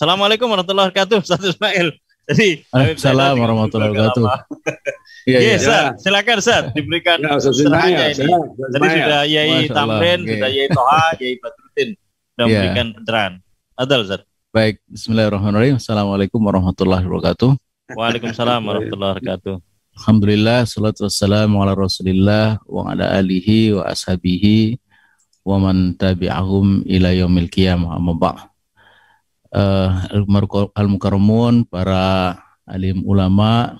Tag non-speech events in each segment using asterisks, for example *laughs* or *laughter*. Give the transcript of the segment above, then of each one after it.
Assalamualaikum warahmatullahi wabarakatuh, Ustaz Ismail. Jadi, Assalamualaikum warahmatullahi wabarakatuh. *laughs* Iya, iya. Ya. silakan Ustaz, diberikan ya, serahnya ini. Tadi sudah Yai Tamrin, sudah Yai Toha, *laughs* Yai Badruddin sudah ya. memberikan pencerahan. Adal Ustaz. Baik, Bismillahirrahmanirrahim. Assalamualaikum warahmatullahi wabarakatuh. Waalaikumsalam warahmatullahi wabarakatuh. Alhamdulillah, salatu wassalamu ala rasulillah wa ala alihi wa ashabihi wa man tabi'ahum ila yaumil qiyamah amma ba' uh, al-mukarramun para alim ulama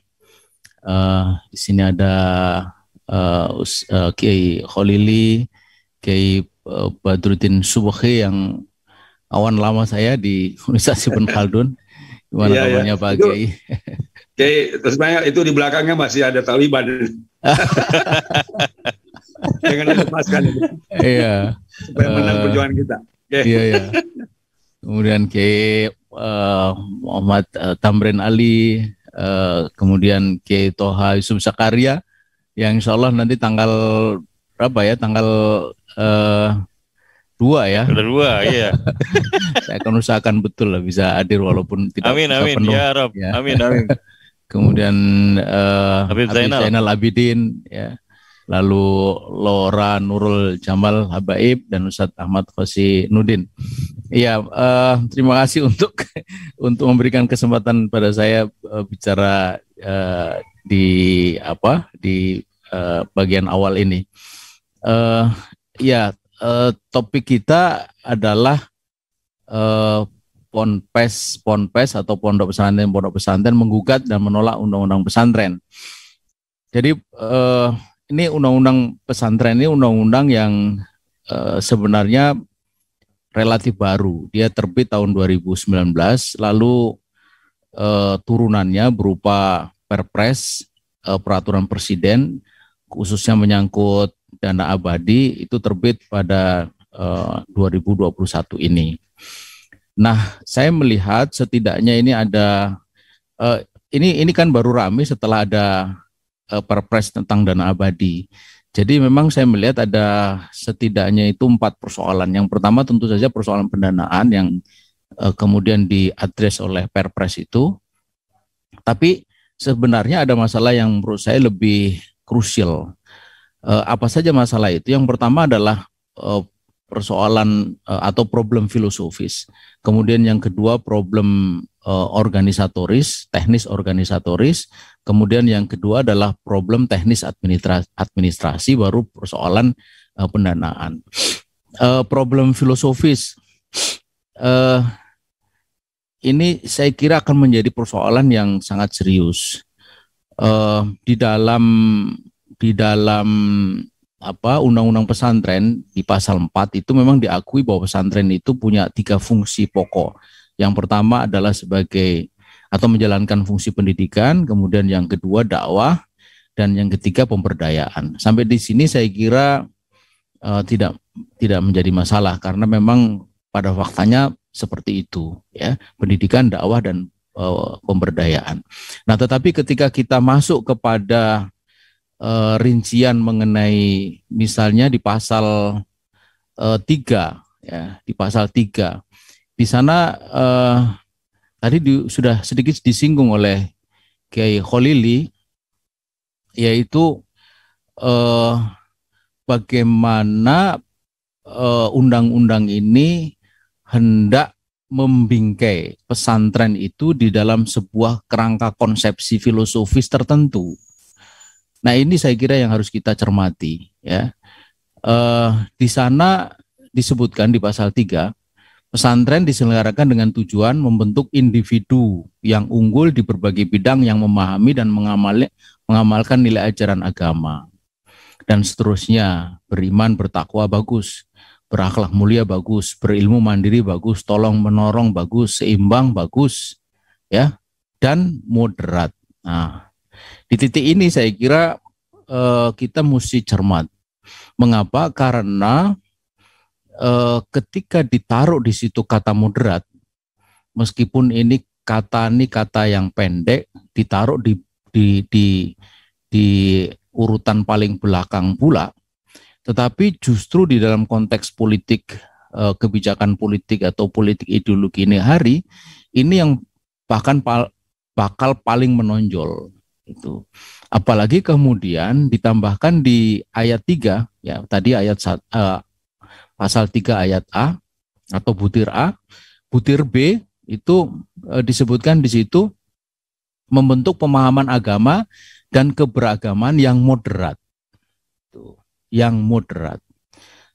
uh, di sini ada uh, uh, Kiai Khalili Kiai uh, Badruddin Subhi yang awan lama saya di *laughs* Universitas Ibn Khaldun Gimana iya, kabarnya. Pak Kiai? *laughs* Kiai, terus banyak itu di belakangnya masih ada Taliban. *laughs* Jangan dilepaskan. Iya. Supaya uh, menang perjuangan kita. Iya, iya. Kemudian Kiai uh, Muhammad uh, Tamrin Ali, uh, kemudian Kiai Toha Yusuf Sakaria, yang insya Allah nanti tanggal berapa ya? Tanggal uh, dua ya. Ada dua, *laughs* iya. Saya akan usahakan betul lah bisa hadir walaupun tidak amin, amin, penuh. Ya, Rob. ya. Amin, amin. Kemudian uh, Habib Zainal. Zainal Abidin, ya. Lalu Lora Nurul Jamal Habaib dan Ustadz Ahmad Fasi Nudin. Iya, uh, terima kasih untuk *laughs* untuk memberikan kesempatan pada saya uh, bicara uh, di apa di uh, bagian awal ini. Uh, ya, uh, topik kita adalah uh, ponpes ponpes atau pondok pesantren pondok pesantren menggugat dan menolak undang-undang pesantren. Jadi uh, ini undang-undang pesantren ini undang-undang yang uh, sebenarnya relatif baru. Dia terbit tahun 2019, lalu uh, turunannya berupa Perpres, uh, peraturan presiden, khususnya menyangkut dana abadi itu terbit pada eh, 2021 ini. Nah, saya melihat setidaknya ini ada uh, ini ini kan baru ramai setelah ada uh, Perpres tentang dana abadi. Jadi memang saya melihat ada setidaknya itu empat persoalan. Yang pertama tentu saja persoalan pendanaan yang uh, kemudian diadres oleh Perpres itu. Tapi sebenarnya ada masalah yang menurut saya lebih krusial uh, apa saja masalah itu? Yang pertama adalah persoalan atau problem filosofis. Kemudian yang kedua problem organisatoris, teknis organisatoris. Kemudian yang kedua adalah problem teknis administrasi, administrasi baru persoalan uh, pendanaan. Uh, problem filosofis. Uh, ini saya kira akan menjadi persoalan yang sangat serius. Uh, di dalam di dalam apa undang-undang pesantren di pasal 4 itu memang diakui bahwa pesantren itu punya tiga fungsi pokok. Yang pertama adalah sebagai atau menjalankan fungsi pendidikan, kemudian yang kedua dakwah dan yang ketiga pemberdayaan. Sampai di sini saya kira uh, tidak tidak menjadi masalah karena memang pada faktanya seperti itu ya, pendidikan, dakwah dan uh, pemberdayaan. Nah, tetapi ketika kita masuk kepada uh, rincian mengenai misalnya di pasal uh, ya di pasal 3 di sana uh, tadi di, sudah sedikit disinggung oleh Kiai Kholili yaitu uh, bagaimana undang-undang uh, ini hendak membingkai pesantren itu di dalam sebuah kerangka konsepsi filosofis tertentu. Nah ini saya kira yang harus kita cermati ya. Uh, di sana disebutkan di pasal 3 pesantren diselenggarakan dengan tujuan membentuk individu yang unggul di berbagai bidang yang memahami dan mengamali, mengamalkan nilai ajaran agama dan seterusnya beriman bertakwa bagus berakhlak mulia bagus berilmu mandiri bagus tolong menorong bagus seimbang bagus ya dan moderat nah di titik ini saya kira uh, kita mesti cermat. Mengapa? Karena uh, ketika ditaruh di situ kata moderat, meskipun ini kata ini kata yang pendek, ditaruh di di di di urutan paling belakang pula, tetapi justru di dalam konteks politik uh, kebijakan politik atau politik ideologi ini hari ini yang bahkan pal bakal paling menonjol itu. Apalagi kemudian ditambahkan di ayat 3 ya tadi ayat uh, pasal 3 ayat A atau butir A butir B itu uh, disebutkan di situ membentuk pemahaman agama dan keberagaman yang moderat yang moderat.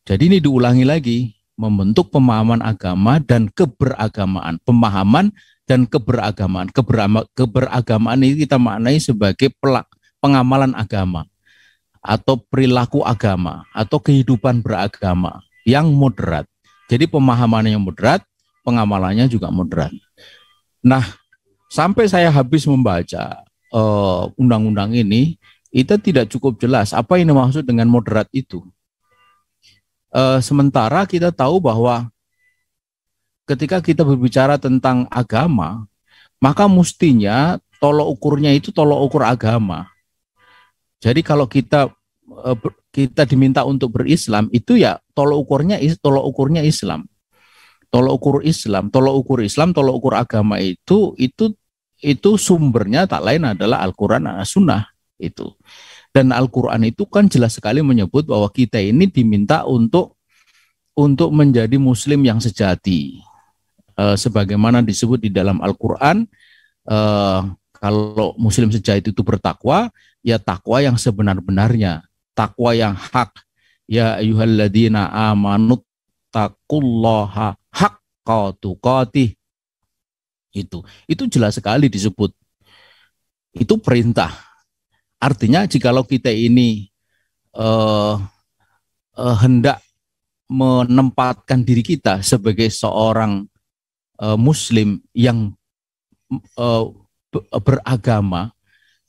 Jadi ini diulangi lagi, membentuk pemahaman agama dan keberagamaan, pemahaman dan keberagamaan. Keberama, keberagamaan ini kita maknai sebagai pelak, pengamalan agama atau perilaku agama atau kehidupan beragama yang moderat. Jadi pemahamannya yang moderat, pengamalannya juga moderat. Nah, sampai saya habis membaca eh, undang-undang uh, ini, itu tidak cukup jelas apa yang dimaksud dengan moderat itu. E, sementara kita tahu bahwa ketika kita berbicara tentang agama, maka mestinya tolok ukurnya itu tolok ukur agama. Jadi kalau kita kita diminta untuk berislam itu ya tolok ukurnya tolok ukurnya Islam. Tolok ukur Islam, tolok ukur Islam, tolok ukur agama itu itu itu sumbernya tak lain adalah Al-Qur'an As-Sunnah itu. Dan Al-Qur'an itu kan jelas sekali menyebut bahwa kita ini diminta untuk untuk menjadi muslim yang sejati. E, sebagaimana disebut di dalam Al-Qur'an e, kalau muslim sejati itu bertakwa, ya takwa yang sebenar-benarnya, takwa yang hak. Ya ayyuhalladzina amanu taqullaha haqqa tuqatih. Itu. Itu jelas sekali disebut. Itu perintah Artinya jikalau kita ini uh, uh, hendak menempatkan diri kita sebagai seorang uh, muslim yang uh, beragama,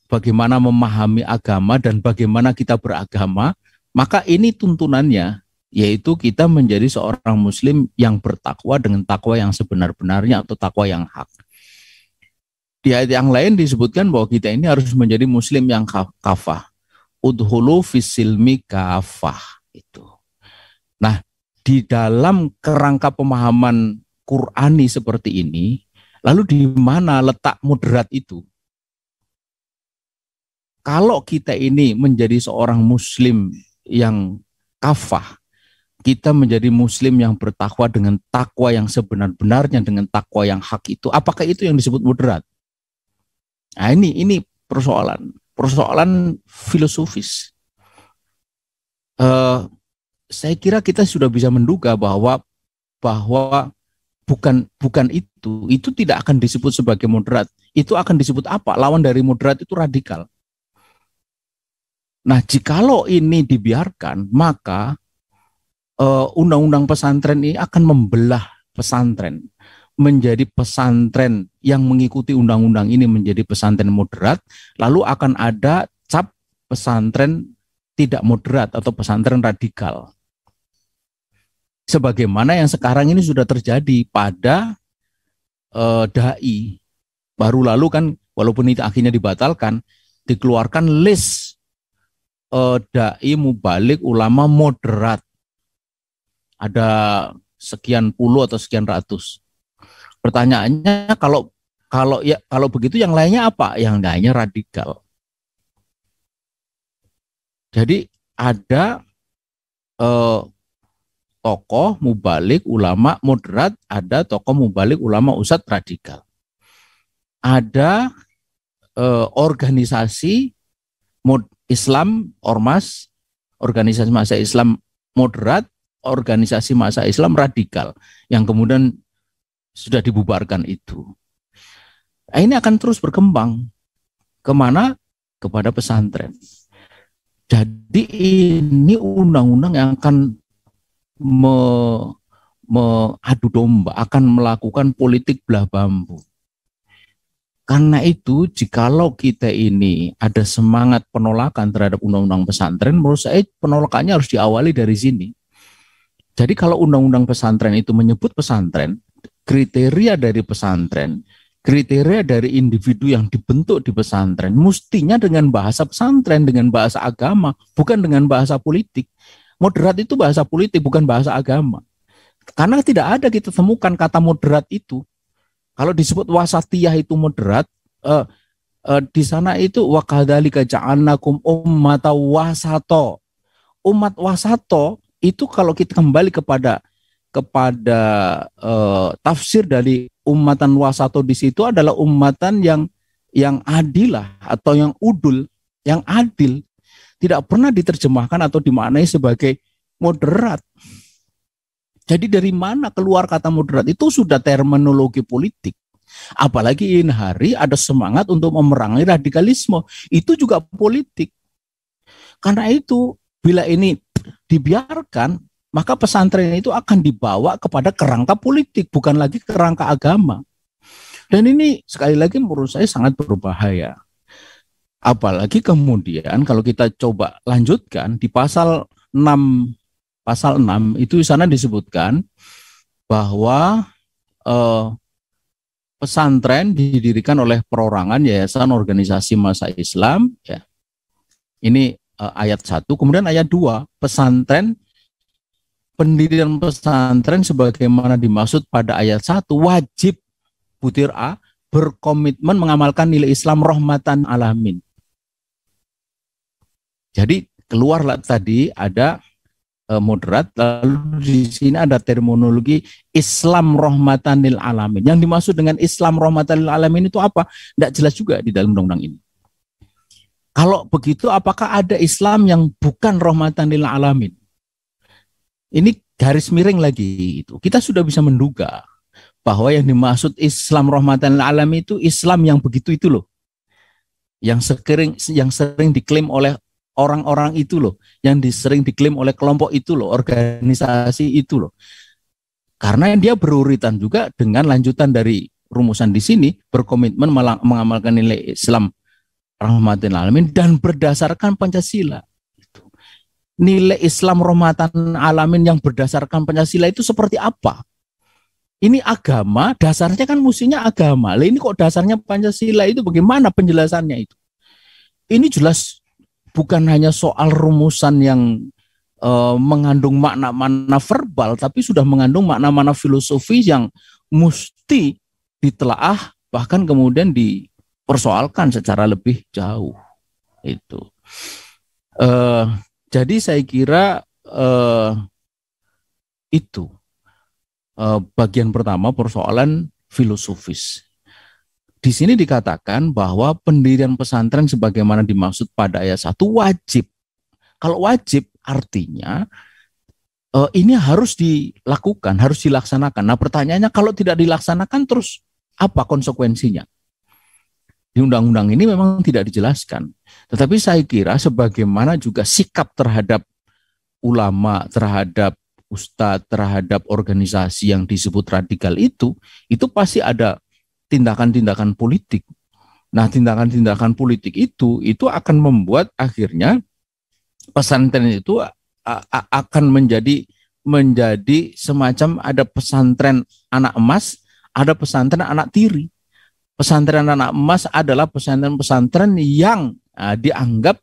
bagaimana memahami agama dan bagaimana kita beragama, maka ini tuntunannya yaitu kita menjadi seorang muslim yang bertakwa dengan takwa yang sebenar-benarnya atau takwa yang hak. Di ayat yang lain disebutkan bahwa kita ini harus menjadi muslim yang kafah. Udhulu fisilmi kafah. Itu. Nah, di dalam kerangka pemahaman Qurani seperti ini, lalu di mana letak moderat itu? Kalau kita ini menjadi seorang muslim yang kafah, kita menjadi muslim yang bertakwa dengan takwa yang sebenar-benarnya dengan takwa yang hak itu apakah itu yang disebut moderat? Nah ini ini persoalan. Persoalan filosofis. Uh, saya kira kita sudah bisa menduga bahwa bahwa bukan bukan itu. Itu tidak akan disebut sebagai moderat. Itu akan disebut apa? Lawan dari moderat itu radikal nah jikalau ini dibiarkan maka eh, undang-undang uh, pesantren ini akan membelah pesantren menjadi pesantren yang mengikuti undang-undang ini menjadi pesantren moderat, lalu akan ada cap pesantren tidak moderat atau pesantren radikal. Sebagaimana yang sekarang ini sudah terjadi pada eh, dai. Baru lalu kan walaupun itu akhirnya dibatalkan, dikeluarkan list eh, dai mubalik ulama moderat. Ada sekian puluh atau sekian ratus Pertanyaannya kalau kalau ya kalau begitu yang lainnya apa? Yang lainnya radikal. Jadi ada eh, tokoh mubalik ulama moderat, ada tokoh mubalik ulama usat radikal. Ada eh, organisasi mod Islam ormas, organisasi masa Islam moderat, organisasi masa Islam radikal yang kemudian sudah dibubarkan itu. Nah, ini akan terus berkembang. Ke mana? Kepada pesantren. Jadi ini undang-undang yang akan me, adu domba, akan melakukan politik belah bambu. Karena itu, jikalau kita ini ada semangat penolakan terhadap undang-undang pesantren, menurut saya penolakannya harus diawali dari sini. Jadi kalau undang-undang pesantren itu menyebut pesantren, kriteria dari pesantren, kriteria dari individu yang dibentuk di pesantren, mestinya dengan bahasa pesantren, dengan bahasa agama, bukan dengan bahasa politik. Moderat itu bahasa politik, bukan bahasa agama. Karena tidak ada kita temukan kata moderat itu. Kalau disebut wasatiyah itu moderat, uh, uh, di sana itu wakadhalika ja'alnakum ummata wasato. Umat wasato itu kalau kita kembali kepada kepada uh, tafsir dari umatan wasato di situ adalah umatan yang yang adil lah atau yang udul, yang adil. Tidak pernah diterjemahkan atau dimaknai sebagai moderat. Jadi dari mana keluar kata moderat itu sudah terminologi politik. Apalagi ini hari ada semangat untuk memerangi radikalisme. Itu juga politik. Karena itu bila ini dibiarkan maka pesantren itu akan dibawa kepada kerangka politik, bukan lagi kerangka agama. Dan ini sekali lagi menurut saya sangat berbahaya. Apalagi kemudian kalau kita coba lanjutkan di pasal 6 pasal 6 itu di sana disebutkan bahwa eh, pesantren didirikan oleh perorangan yayasan organisasi masa Islam ya. Ini eh, ayat 1, kemudian ayat 2, pesantren pendirian pesantren sebagaimana dimaksud pada ayat 1 wajib butir A berkomitmen mengamalkan nilai Islam rahmatan alamin. Jadi keluarlah tadi ada e, moderat lalu di sini ada terminologi Islam rahmatan lil alamin. Yang dimaksud dengan Islam rahmatan lil alamin itu apa? Tidak jelas juga di dalam undang-undang ini. Kalau begitu apakah ada Islam yang bukan rahmatan lil alamin? Ini garis miring lagi itu. Kita sudah bisa menduga bahwa yang dimaksud Islam rahmatan alam itu Islam yang begitu itu loh. Yang sering yang sering diklaim oleh orang-orang itu loh, yang sering diklaim oleh kelompok itu loh, organisasi itu loh. Karena dia beruritan juga dengan lanjutan dari rumusan di sini berkomitmen mengamalkan nilai Islam rahmatin alamin dan berdasarkan Pancasila nilai Islam rahmatan alamin yang berdasarkan Pancasila itu seperti apa? Ini agama, dasarnya kan musuhnya agama. Ini kok dasarnya Pancasila itu bagaimana penjelasannya itu? Ini jelas bukan hanya soal rumusan yang uh, mengandung makna-makna verbal, tapi sudah mengandung makna-makna filosofi yang mesti ditelaah bahkan kemudian dipersoalkan secara lebih jauh. Itu. Uh, jadi saya kira uh, itu uh, bagian pertama persoalan filosofis. Di sini dikatakan bahwa pendirian pesantren sebagaimana dimaksud pada ayat satu wajib. Kalau wajib artinya uh, ini harus dilakukan, harus dilaksanakan. Nah pertanyaannya kalau tidak dilaksanakan terus apa konsekuensinya? Di undang-undang ini memang tidak dijelaskan. Tetapi saya kira sebagaimana juga sikap terhadap ulama, terhadap ustadz, terhadap organisasi yang disebut radikal itu, itu pasti ada tindakan-tindakan politik. Nah, tindakan-tindakan politik itu itu akan membuat akhirnya pesantren itu akan menjadi menjadi semacam ada pesantren anak emas, ada pesantren anak tiri pesantren anak emas adalah pesantren-pesantren yang uh, dianggap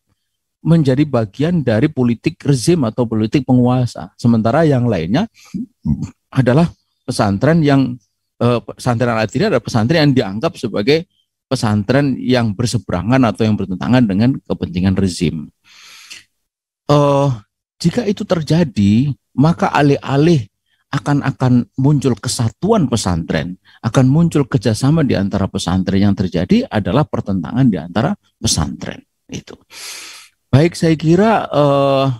menjadi bagian dari politik rezim atau politik penguasa. Sementara yang lainnya adalah pesantren yang uh, pesantren tiri adalah pesantren yang dianggap sebagai pesantren yang berseberangan atau yang bertentangan dengan kepentingan rezim. Uh, jika itu terjadi, maka alih-alih akan akan muncul kesatuan pesantren, akan muncul kerjasama di antara pesantren yang terjadi adalah pertentangan di antara pesantren itu. Baik, saya kira uh,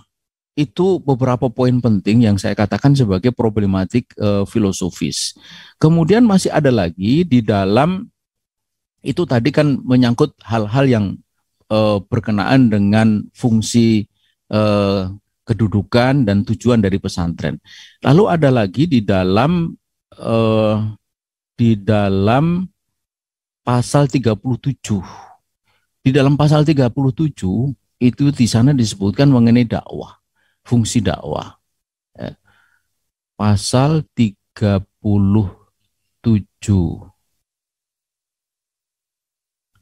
itu beberapa poin penting yang saya katakan sebagai problematik uh, filosofis. Kemudian masih ada lagi di dalam itu tadi kan menyangkut hal-hal yang uh, berkenaan dengan fungsi uh, kedudukan dan tujuan dari pesantren. Lalu ada lagi di dalam uh, di dalam pasal 37. Di dalam pasal 37 itu di sana disebutkan mengenai dakwah, fungsi dakwah. Ya. Pasal 37.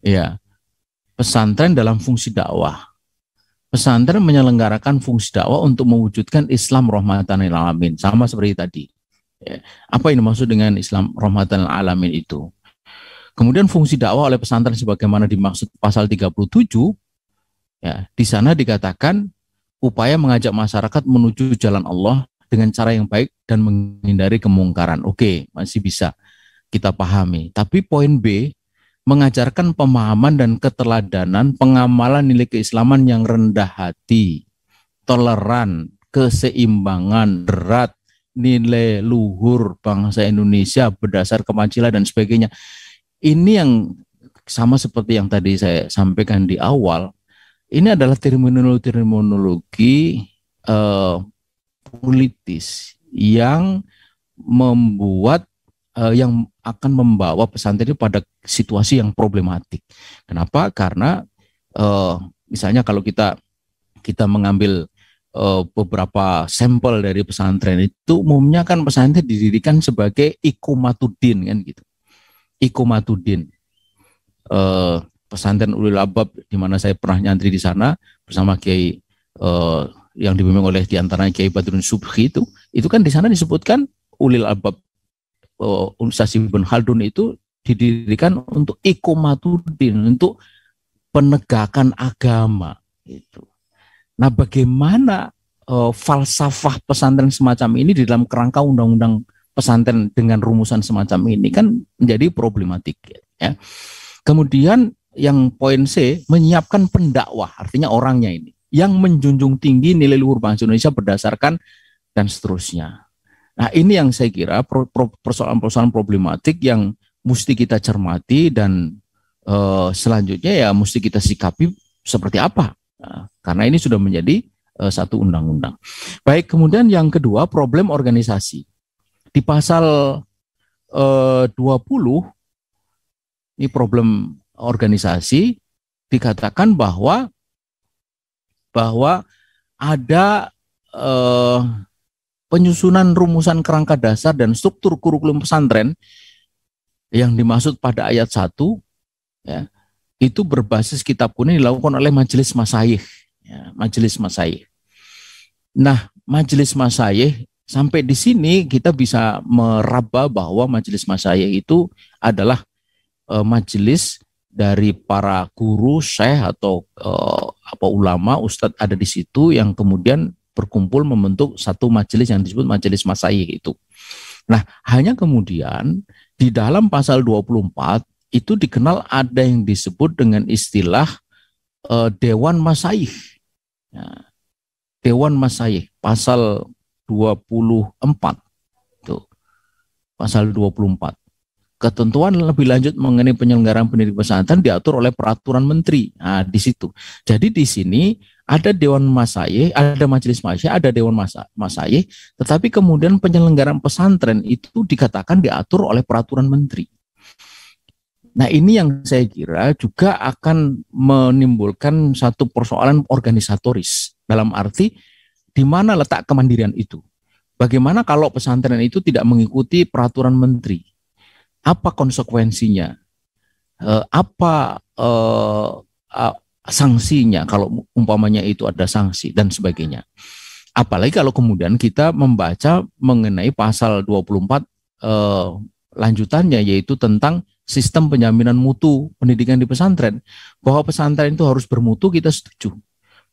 Ya. Pesantren dalam fungsi dakwah pesantren menyelenggarakan fungsi dakwah untuk mewujudkan Islam rahmatan lil alamin sama seperti tadi Ya. Apa ini maksud dengan Islam rahmatan alamin itu? Kemudian fungsi dakwah oleh pesantren sebagaimana dimaksud pasal 37 ya, di sana dikatakan upaya mengajak masyarakat menuju jalan Allah dengan cara yang baik dan menghindari kemungkaran. Oke, masih bisa kita pahami. Tapi poin B mengajarkan pemahaman dan keteladanan pengamalan nilai keislaman yang rendah hati, toleran, keseimbangan, berat, nilai luhur bangsa Indonesia berdasar kepancila dan sebagainya. Ini yang sama seperti yang tadi saya sampaikan di awal, ini adalah terminologi-terminologi uh, politis yang membuat uh, yang akan membawa pesantren pada situasi yang problematik. Kenapa? Karena uh, misalnya kalau kita kita mengambil uh, beberapa sampel dari pesantren itu umumnya kan pesantren didirikan sebagai ikumatudin kan gitu. Ikumatudin. Uh, pesantren Ulil Albab di mana saya pernah nyantri di sana bersama Kiai uh, yang dibimbing oleh di antaranya Kiai Badrun Subhi itu, itu kan di sana disebutkan Ulil Albab uh, Universitas Ibn Khaldun itu didirikan untuk ikumatudin, untuk penegakan agama itu. Nah, bagaimana uh, falsafah pesantren semacam ini di dalam kerangka undang-undang pesantren dengan rumusan semacam ini kan menjadi problematik ya. Kemudian yang poin C menyiapkan pendakwah, artinya orangnya ini yang menjunjung tinggi nilai luhur bangsa Indonesia berdasarkan dan seterusnya. Nah, ini yang saya kira persoalan-persoalan problematik yang mesti kita cermati dan uh, selanjutnya ya mesti kita sikapi seperti apa Nah, karena ini sudah menjadi uh, satu undang-undang. Baik, kemudian yang kedua problem organisasi. Di pasal eh, uh, 20 ini problem organisasi dikatakan bahwa bahwa ada uh, penyusunan rumusan kerangka dasar dan struktur kurikulum pesantren yang dimaksud pada ayat 1 ya, itu berbasis kitab kuning dilakukan oleh majelis masayih. Ya, majelis masayih. Nah, majelis masayih sampai di sini kita bisa meraba bahwa majelis masayih itu adalah e, majelis dari para guru, syekh atau e, apa ulama, ustadz ada di situ yang kemudian berkumpul membentuk satu majelis yang disebut majelis masayih itu. Nah, hanya kemudian di dalam pasal 24 itu dikenal ada yang disebut dengan istilah uh, Dewan Masaih. Ya. Dewan Masaih, pasal 24. Tuh. Pasal 24. Ketentuan lebih lanjut mengenai penyelenggaraan pendidikan pesantren diatur oleh peraturan menteri. Nah, di situ. Jadi di sini ada Dewan Masaih, ada Majelis Masyih, ada Dewan Masa, Masaih, tetapi kemudian penyelenggaraan pesantren itu dikatakan diatur oleh peraturan menteri. Nah ini yang saya kira juga akan menimbulkan satu persoalan organisatoris dalam arti di mana letak kemandirian itu. Bagaimana kalau pesantren itu tidak mengikuti peraturan menteri? Apa konsekuensinya? Eh, apa eh, sanksinya kalau umpamanya itu ada sanksi dan sebagainya? Apalagi kalau kemudian kita membaca mengenai pasal 24 eh, lanjutannya yaitu tentang sistem penjaminan mutu pendidikan di pesantren bahwa pesantren itu harus bermutu kita setuju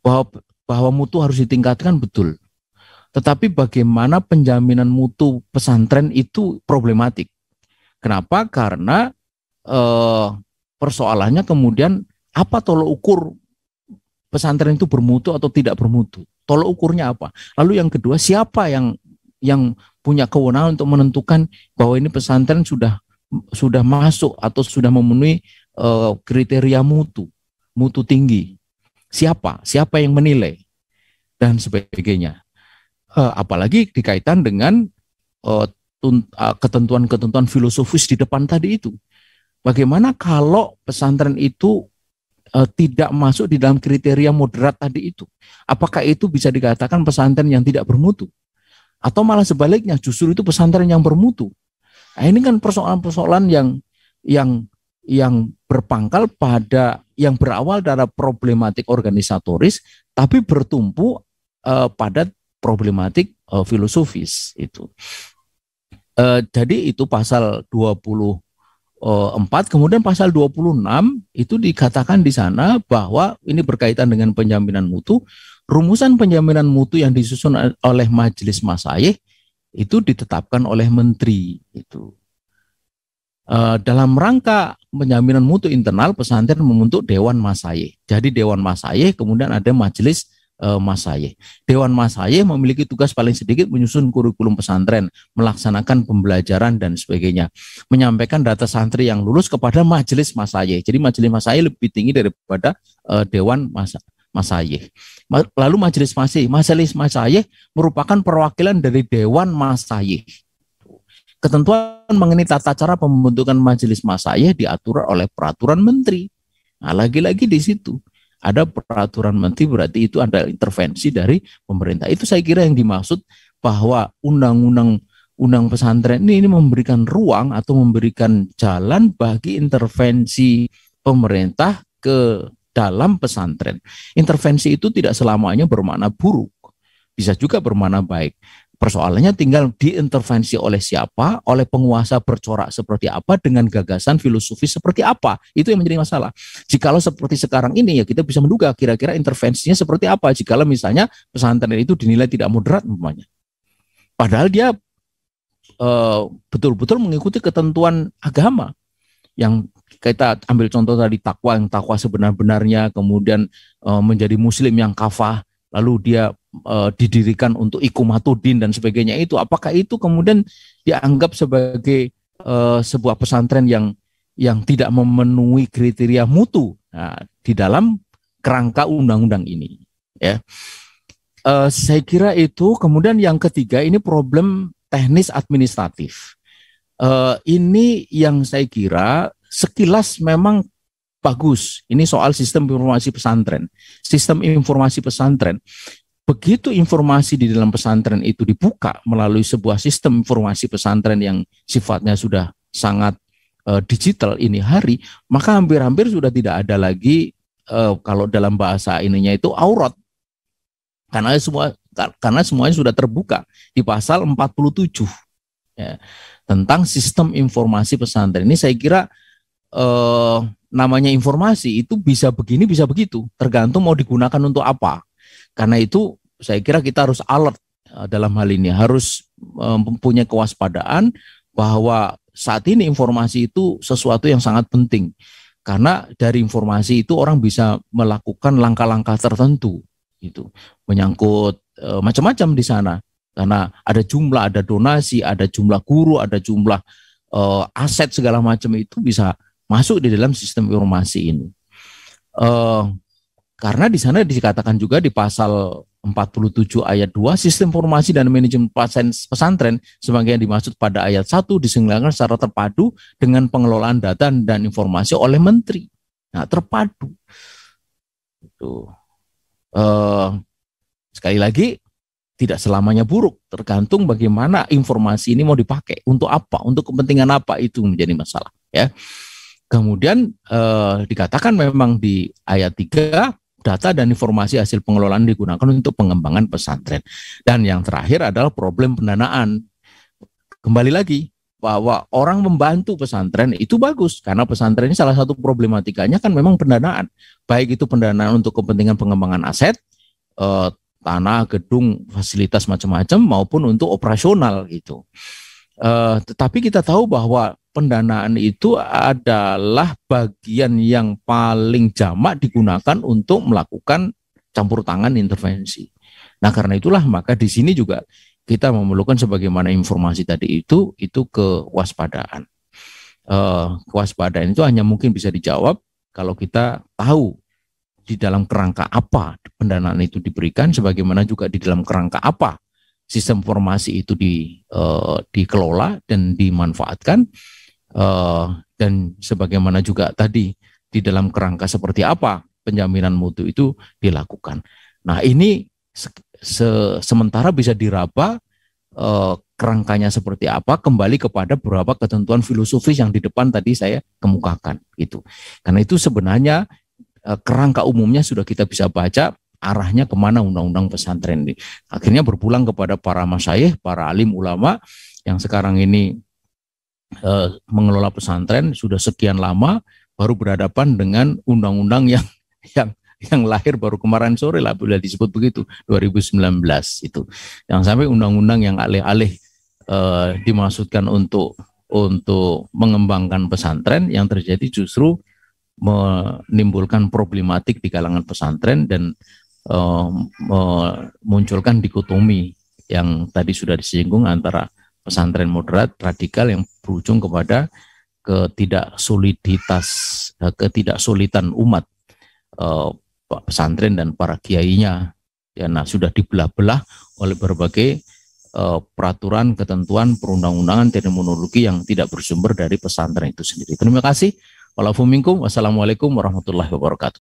bahwa bahwa mutu harus ditingkatkan betul tetapi bagaimana penjaminan mutu pesantren itu problematik kenapa karena eh, persoalannya kemudian apa tolok ukur pesantren itu bermutu atau tidak bermutu tolok ukurnya apa lalu yang kedua siapa yang yang punya kewenangan untuk menentukan bahwa ini pesantren sudah sudah masuk atau sudah memenuhi uh, kriteria mutu, mutu tinggi. Siapa? Siapa yang menilai? Dan sebagainya. Uh, apalagi dikaitan dengan uh, ketentuan-ketentuan filosofis di depan tadi itu. Bagaimana kalau pesantren itu uh, tidak masuk di dalam kriteria moderat tadi itu? Apakah itu bisa dikatakan pesantren yang tidak bermutu? Atau malah sebaliknya, justru itu pesantren yang bermutu? Nah, ini kan persoalan-persoalan yang yang yang berpangkal pada yang berawal dari problematik organisatoris tapi bertumpu uh, pada problematik uh, filosofis itu. Uh, jadi itu pasal 24 kemudian pasal 26 itu dikatakan di sana bahwa ini berkaitan dengan penjaminan mutu. Rumusan penjaminan mutu yang disusun oleh majelis masayih itu ditetapkan oleh menteri itu. Uh, dalam rangka penjaminan mutu internal pesantren membentuk dewan masayih jadi dewan masayih kemudian ada majelis Masaye. Dewan Masaye memiliki tugas paling sedikit menyusun kurikulum pesantren, melaksanakan pembelajaran dan sebagainya. Menyampaikan data santri yang lulus kepada Majelis Masaye. Jadi Majelis Masaye lebih tinggi daripada uh, Dewan Masa Masaye. Lalu Majelis Masaye, Majelis Masaye merupakan perwakilan dari Dewan Masaye. Ketentuan mengenai tata cara pembentukan Majelis Masaye diatur oleh peraturan menteri. Nah, lagi-lagi di situ ada peraturan menteri berarti itu ada intervensi dari pemerintah. Itu saya kira yang dimaksud bahwa undang-undang undang pesantren ini, ini memberikan ruang atau memberikan jalan bagi intervensi pemerintah ke dalam pesantren. Intervensi itu tidak selamanya bermakna buruk, bisa juga bermakna baik. Persoalannya tinggal diintervensi oleh siapa, oleh penguasa bercorak seperti apa, dengan gagasan filosofi seperti apa. Itu yang menjadi masalah. Jikalau seperti sekarang ini ya kita bisa menduga kira-kira intervensinya seperti apa. Jikalau misalnya pesantren itu dinilai tidak moderat umpamanya. Padahal dia eh, betul-betul mengikuti ketentuan agama yang kita ambil contoh tadi takwa yang takwa sebenar-benarnya kemudian uh, menjadi muslim yang kafah lalu dia uh, didirikan untuk ikumatudin dan sebagainya. Itu apakah itu kemudian dianggap sebagai uh, sebuah pesantren yang yang tidak memenuhi kriteria mutu? Nah, di dalam kerangka undang-undang ini ya. Uh, saya kira itu kemudian yang ketiga ini problem teknis administratif. Uh, ini yang saya kira sekilas memang bagus. Ini soal sistem informasi pesantren. Sistem informasi pesantren. Begitu informasi di dalam pesantren itu dibuka melalui sebuah sistem informasi pesantren yang sifatnya sudah sangat uh, digital ini hari, maka hampir-hampir sudah tidak ada lagi uh, kalau dalam bahasa ininya itu aurat. Karena semua karena semuanya sudah terbuka di pasal 47 ya, tentang sistem informasi pesantren. Ini saya kira uh, namanya informasi itu bisa begini bisa begitu. Tergantung mau digunakan untuk apa. Karena itu saya kira kita harus alert eh, dalam hal ini. Harus mempunyai kewaspadaan bahwa saat ini informasi itu sesuatu yang sangat penting. Karena dari informasi itu orang bisa melakukan langkah-langkah tertentu itu menyangkut e, macam-macam di sana. Karena ada jumlah ada donasi ada jumlah guru ada jumlah aset segala macam itu bisa masuk di dalam sistem informasi ini. Uh, karena di sana dikatakan juga di pasal 47 ayat 2 sistem informasi dan manajemen pesantren sebagai yang dimaksud pada ayat 1 diselenggarakan secara terpadu dengan pengelolaan data dan informasi oleh menteri. Nah, terpadu. Itu. Uh, sekali lagi tidak selamanya buruk, tergantung bagaimana informasi ini mau dipakai untuk apa, untuk kepentingan apa itu menjadi masalah, ya. Kemudian eh, dikatakan memang di ayat 3 data dan informasi hasil pengelolaan digunakan untuk pengembangan pesantren. Dan yang terakhir adalah problem pendanaan. Kembali lagi bahwa orang membantu pesantren itu bagus karena pesantren ini salah satu problematikanya kan memang pendanaan. Baik itu pendanaan untuk kepentingan pengembangan aset, eh, tanah, gedung, fasilitas macam-macam maupun untuk operasional gitu. Eh, tetapi kita tahu bahwa pendanaan itu adalah bagian yang paling jamak digunakan untuk melakukan campur tangan intervensi. Nah, karena itulah maka di sini juga kita memerlukan sebagaimana informasi tadi itu itu kewaspadaan. Uh, kewaspadaan itu hanya mungkin bisa dijawab kalau kita tahu di dalam kerangka apa pendanaan itu diberikan, sebagaimana juga di dalam kerangka apa sistem informasi itu di, uh, dikelola dan dimanfaatkan uh, dan sebagaimana juga tadi di dalam kerangka seperti apa penjaminan mutu itu dilakukan. Nah ini se se sementara bisa diraba uh, kerangkanya seperti apa kembali kepada beberapa ketentuan filosofis yang di depan tadi saya kemukakan itu. Karena itu sebenarnya uh, kerangka umumnya sudah kita bisa baca arahnya ke mana undang-undang pesantren ini. Akhirnya berpulang kepada para masyayikh, para alim ulama yang sekarang ini uh, mengelola pesantren sudah sekian lama baru berhadapan dengan undang-undang yang *laughs* yang yang lahir baru kemarin sore lah boleh disebut begitu 2019 itu yang sampai undang-undang yang alih-alih uh, dimaksudkan untuk untuk mengembangkan pesantren yang terjadi justru menimbulkan problematik di kalangan pesantren dan uh, dikotomi yang tadi sudah disinggung antara pesantren moderat radikal yang berujung kepada ketidaksoliditas eh, ketidaksulitan umat uh, pesantren dan para kiainya. Ya nah sudah dibelah-belah oleh berbagai uh, peraturan ketentuan perundang-undangan terminologi yang tidak bersumber dari pesantren itu sendiri. Terima kasih. Wassalamualaikum warahmatullahi wabarakatuh